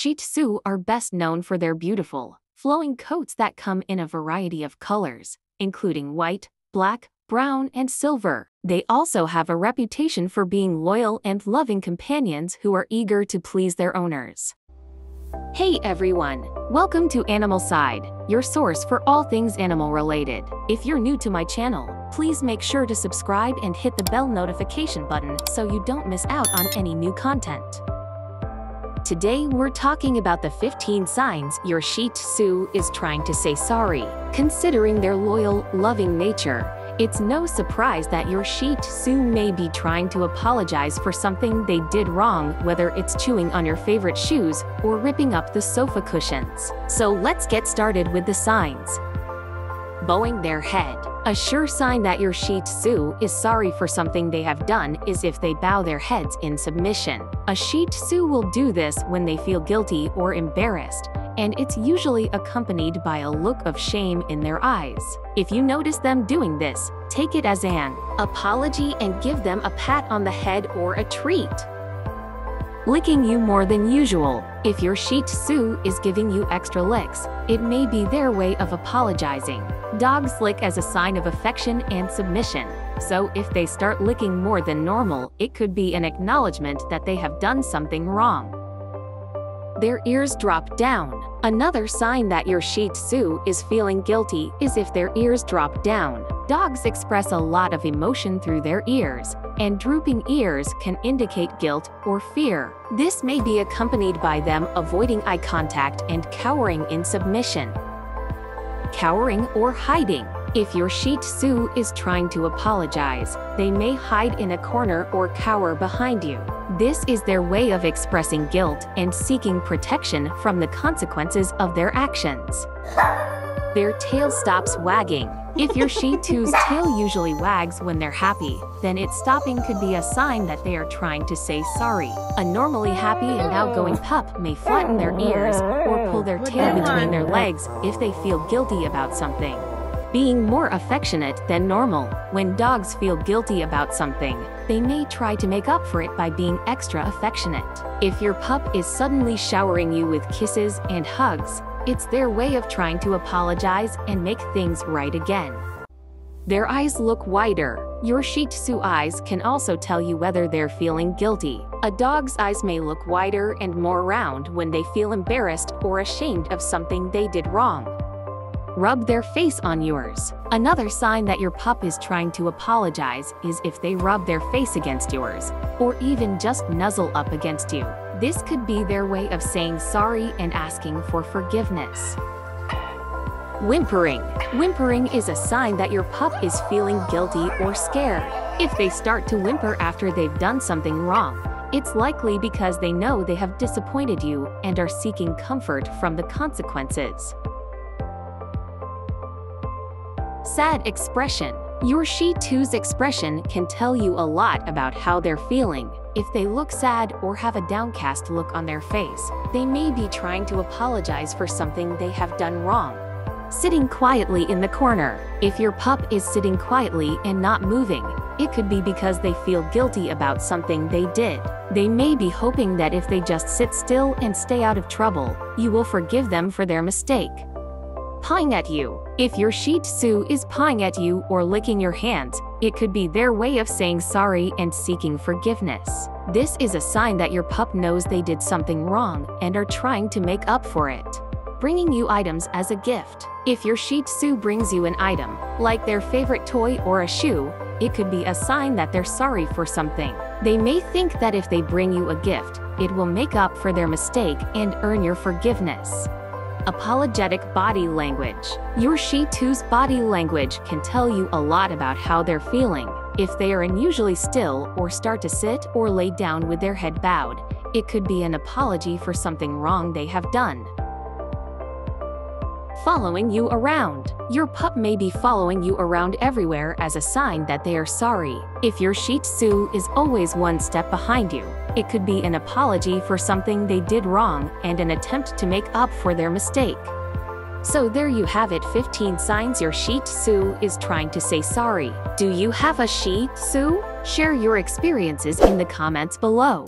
Shih Tzu are best known for their beautiful, flowing coats that come in a variety of colors, including white, black, brown, and silver. They also have a reputation for being loyal and loving companions who are eager to please their owners. Hey everyone! Welcome to Animal Side, your source for all things animal related. If you're new to my channel, please make sure to subscribe and hit the bell notification button so you don't miss out on any new content. Today we're talking about the 15 signs your Shih Tzu is trying to say sorry. Considering their loyal, loving nature, it's no surprise that your Shih Tzu may be trying to apologize for something they did wrong, whether it's chewing on your favorite shoes or ripping up the sofa cushions. So let's get started with the signs. Bowing their head. A sure sign that your Shih Tzu is sorry for something they have done is if they bow their heads in submission. A Shih Tzu will do this when they feel guilty or embarrassed, and it's usually accompanied by a look of shame in their eyes. If you notice them doing this, take it as an apology and give them a pat on the head or a treat licking you more than usual. If your Shih Tzu is giving you extra licks, it may be their way of apologizing. Dogs lick as a sign of affection and submission, so if they start licking more than normal, it could be an acknowledgement that they have done something wrong. Their ears drop down. Another sign that your Shih Tzu is feeling guilty is if their ears drop down. Dogs express a lot of emotion through their ears, and drooping ears can indicate guilt or fear. This may be accompanied by them avoiding eye contact and cowering in submission. Cowering or hiding. If your Shih Tzu is trying to apologize, they may hide in a corner or cower behind you. This is their way of expressing guilt and seeking protection from the consequences of their actions. Their tail stops wagging. If your Shih Tzu's tail usually wags when they're happy, then its stopping could be a sign that they are trying to say sorry. A normally happy and outgoing pup may flatten their ears or pull their tail between their legs if they feel guilty about something. Being more affectionate than normal. When dogs feel guilty about something, they may try to make up for it by being extra affectionate. If your pup is suddenly showering you with kisses and hugs, it's their way of trying to apologize and make things right again. Their eyes look wider. Your Shih Tzu eyes can also tell you whether they're feeling guilty. A dog's eyes may look wider and more round when they feel embarrassed or ashamed of something they did wrong. Rub their face on yours. Another sign that your pup is trying to apologize is if they rub their face against yours, or even just nuzzle up against you. This could be their way of saying sorry and asking for forgiveness. Whimpering. Whimpering is a sign that your pup is feeling guilty or scared. If they start to whimper after they've done something wrong, it's likely because they know they have disappointed you and are seeking comfort from the consequences. Sad expression. Your Shih Tzu's expression can tell you a lot about how they're feeling. If they look sad or have a downcast look on their face, they may be trying to apologize for something they have done wrong. Sitting quietly in the corner. If your pup is sitting quietly and not moving, it could be because they feel guilty about something they did. They may be hoping that if they just sit still and stay out of trouble, you will forgive them for their mistake pawing at you. If your Shih Tzu is pawing at you or licking your hands, it could be their way of saying sorry and seeking forgiveness. This is a sign that your pup knows they did something wrong and are trying to make up for it. Bringing you items as a gift. If your Shih Tzu brings you an item, like their favorite toy or a shoe, it could be a sign that they're sorry for something. They may think that if they bring you a gift, it will make up for their mistake and earn your forgiveness. Apologetic body language. Your Shih Tzu's body language can tell you a lot about how they're feeling. If they are unusually still or start to sit or lay down with their head bowed, it could be an apology for something wrong they have done following you around. Your pup may be following you around everywhere as a sign that they are sorry. If your Shih Tzu is always one step behind you, it could be an apology for something they did wrong and an attempt to make up for their mistake. So there you have it 15 signs your Shih Tzu is trying to say sorry. Do you have a Shih Tzu? Share your experiences in the comments below.